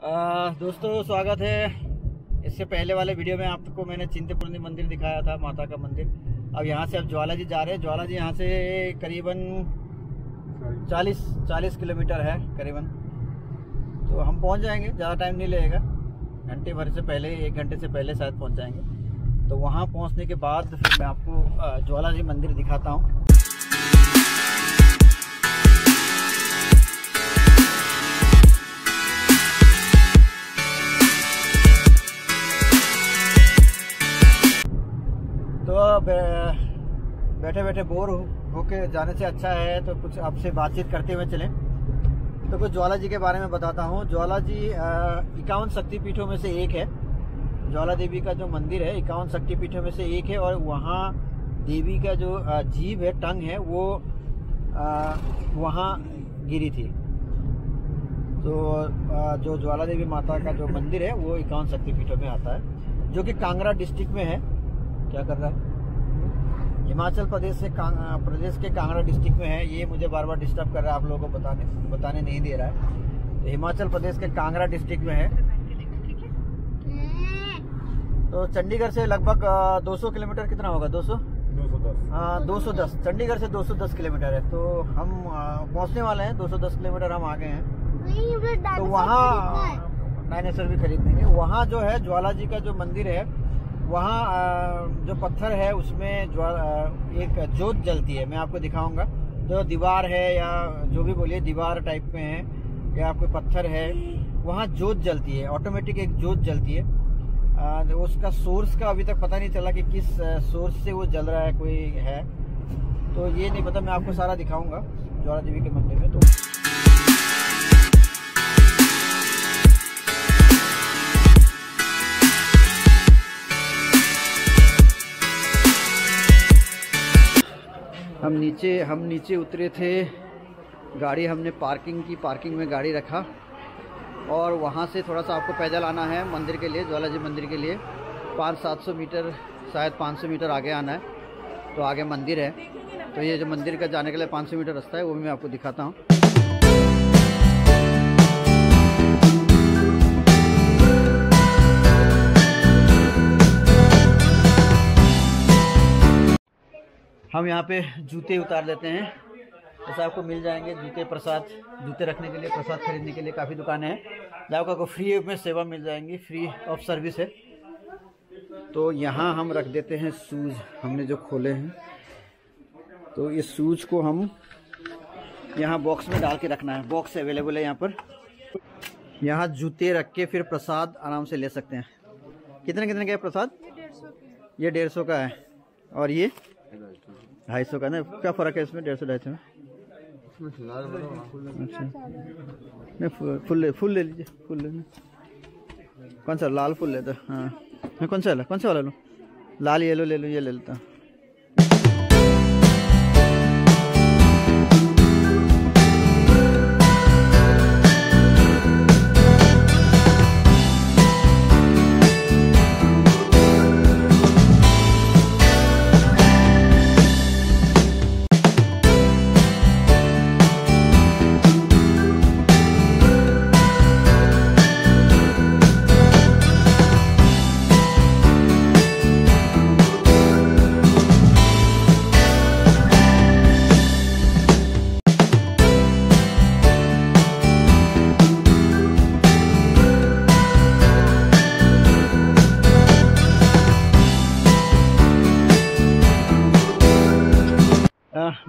आ, दोस्तों स्वागत है। इससे पहले वाले वीडियो में आपको मैंने चिंतपूर्णी मंदिर दिखाया था माता का मंदिर। अब यहाँ से अब ज्वाला जी जा रहे हैं। ज्वाला जी यहाँ से करीबन 40 40 किलोमीटर है करीबन। तो हम पहुँच जाएँगे ज़्यादा टाइम नहीं लगेगा। घंटे भर से पहले एक घंटे से पहले शायद पहुँच जाएँगे। तो वहाँ पहुँचने के बाद फिर मैं आपको ज्वाला जी मंदिर दिखाता हूँ। बैठे बैठे बोर होके जाने से अच्छा है तो कुछ आपसे बातचीत करते हुए चलें। तो कुछ ज्वाला जी के बारे में बताता हूँ। ज्वाला जी इक्यावन शक्तिपीठों में से एक है। ज्वाला देवी का जो मंदिर है, इक्यावन शक्तिपीठों में से एक है, और वहाँ देवी का जो जीव है, टंग है, वो वहाँ गिरी थी। तो जो ज्वाला देवी माता का जो मंदिर है, वो इक्यावन शक्तिपीठों में आता है, जो कि कांगड़ा डिस्ट्रिक्ट में है। क्या कर रहा है? हिमाचल प्रदेश से प्रदेश के कांगड़ा डिस्ट्रिक्ट में है। ये मुझे बार बार डिस्टर्ब कर रहा है आप लोगों को बताने बताने नहीं दे रहा है। तो हिमाचल प्रदेश के कांगड़ा डिस्ट्रिक्ट में है। तो चंडीगढ़ से लगभग 200 किलोमीटर कितना होगा? 200 हाँ 210 चंडीगढ़ से 210 किलोमीटर है। तो हम पहुँचने वाले हैं। 210 किलोमीटर हम आ गए हैं। तो वहाँ डायनासोर भी खरीदेंगे वहाँ जो है ज्वाला जी का जो मंदिर है वहाँ जो पत्थर है, उसमें एक जोत जलती है। मैं आपको दिखाऊँगा। जो दीवार है या जो भी बोलिए, दीवार टाइप में है, या कोई पत्थर है, वहाँ जोत जलती है। ऑटोमेटिक एक जोत जलती है। उसका सोर्स का अभी तक पता नहीं चला कि किस सोर्स से वो जल रहा है, कोई है। तो ये नहीं पता, मैं आपको सारा दिखाऊँगा ज्वाला देवी के मंदिर में। तो हम नीचे हम नीचे उतरे थे। गाड़ी हमने पार्किंग की, पार्किंग में गाड़ी रखा। और वहाँ से थोड़ा सा आपको पैदल आना है मंदिर के लिए ज्वाला जी मंदिर के लिए। पाँच सात सौ मीटर, शायद पाँच सौ मीटर आगे आना है। तो आगे मंदिर है। तो ये जो मंदिर का जाने के लिए पाँच सौ मीटर रास्ता है, वो भी मैं आपको दिखाता हूँ। हम यहाँ पे जूते उतार लेते हैं। जैसे आपको मिल जाएँगे जूते प्रसाद जूते रखने के लिए प्रसाद खरीदने के लिए काफ़ी दुकानें हैं। जहाँ आपको फ्री में सेवा मिल जाएँगी फ्री ऑफ़ सर्विस है। तो यहाँ हम रख देते हैं शूज़ हमने जो खोले हैं। तो इस शूज़ को हम यहाँ बॉक्स में डाल के रखना है। बॉक्स अवेलेबल है यहाँ पर। यहाँ जूते रख के फिर प्रसाद आराम से ले सकते हैं। कितने कितने का है प्रसाद? ये डेढ़ सौ का है। और ये? ढाई सौ का ना? क्या फ़र्क है इसमें डेढ़ सौ ढाई सौ में? अच्छा। नहीं फुल ले फुल ले लीजिए फुल लेना कौन सा? लाल फुल लेता हाँ। कौन सा वाला कौन सा वाला लो? लाल येलो ले लो ये ले लेता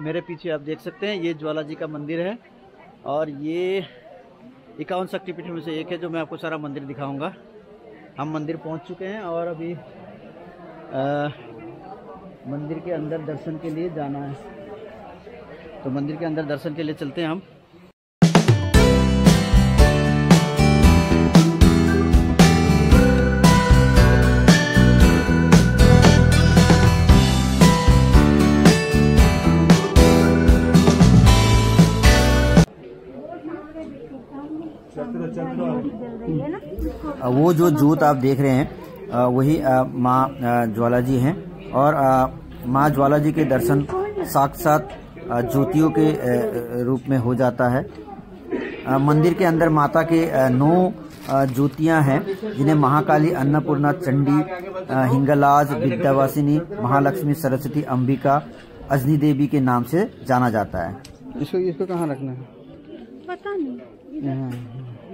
मेरे पीछे आप देख सकते हैं ये ज्वाला जी का मंदिर है और ये इक्यावन शक्तिपीठ में से एक है जो मैं आपको सारा मंदिर दिखाऊँगा। हम मंदिर पहुँच चुके हैं और अभी आ, मंदिर के अंदर दर्शन के लिए जाना है। तो मंदिर के अंदर दर्शन के लिए चलते हैं हम। वो जो जूत आप देख रहे हैं वही माँ ज्वाला जी हैं। और माँ ज्वाला जी के दर्शन साक्षात ज्योतियों के रूप में हो जाता है। मंदिर के अंदर माता के नौ ज्योतियाँ हैं जिन्हें महाकाली अन्नपूर्णा चंडी हिंगलाज विद्यावासिनी महालक्ष्मी सरस्वती अंबिका अजनी देवी के नाम से जाना जाता है। इसको इसको कहाँ रखना है? पता नहीं।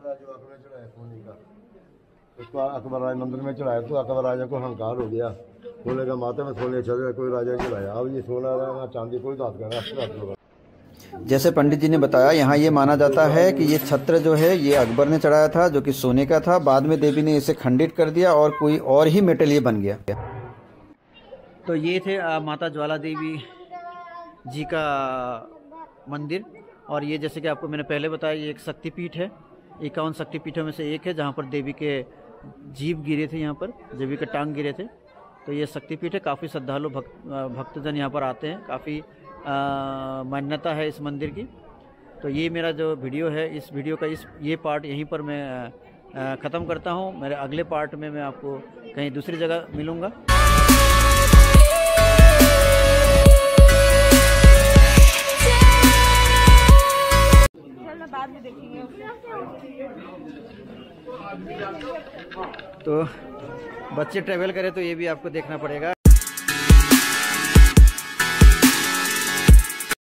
बोल उसको अकबर राज मंदिर में चढ़ाया तो अकबर राजा को अहंकार हो गया बोलेगा माता में सोने चल कोई राजा चढ़ाया अब ये सोना रहा चांदी कोई दात करना जैसे पंडित जी ने बताया यहाँ ये माना जाता है कि ये छत्र जो है ये अकबर ने चढ़ाया था जो कि सोने का था। बाद में देवी ने इसे खंडित कर दिया और कोई और ही मेटल ये बन गया। तो ये थे माता ज्वाला देवी जी का मंदिर। और ये जैसे कि आपको मैंने पहले बताया ये एक शक्तिपीठ है। इक्यावन शक्तिपीठों में से एक है, जहाँ पर देवी के जीव गिरे थे यहाँ पर, देवी के टांग गिरे थे। तो ये शक्तिपीठ है, काफ़ी श्रद्धालु भक्त भक्तजन यहाँ पर आते हैं। काफ़ी मान्यता है इस मंदिर की। तो ये मेरा जो वीडियो है, इस वीडियो का इस, ये पार्ट यहीं पर मैं ख़त्म करता हूँ। मेरे अगले पार्ट में मैं आपको कहीं दूसरी जगह मिलूँगा। तो बच्चे ट्रेवल करें तो ये भी आपको देखना पड़ेगा।